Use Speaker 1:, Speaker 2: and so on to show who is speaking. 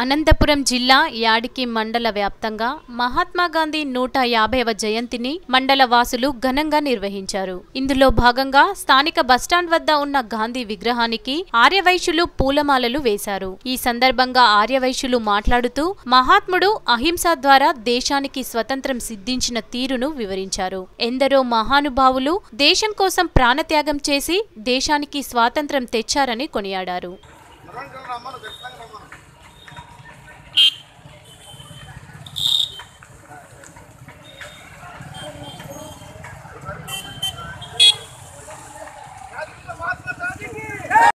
Speaker 1: అనంతపురం జిల్లా యాడికి మండల వ్యాప్తంగా మహాత్మా గాంధీ నూట యాభైవ జయంతిని మండల వాసులు ఘనంగా నిర్వహించారు. ఇందులో భాగంగా స్థానిక బస్టాండ్ వద్ద ఉన్న గాంధీ విగ్రహానికి ఆర్యవైశ్యులు పూలమాలలు వేశారు. ఈ సందర్భంగా ఆర్యవైశ్యులు మాట్లాడుతూ మహాత్ముడు అహింస ద్వారా దేశానికి స్వతంత్రం సిద్ధించిన తీరును వివరించారు. ఎందరో మహానుభావులు దేశం కోసం ప్రాణత్యాగం చేసి దేశానికి స్వాతంత్రం తెచ్చారని కొనియాడారు.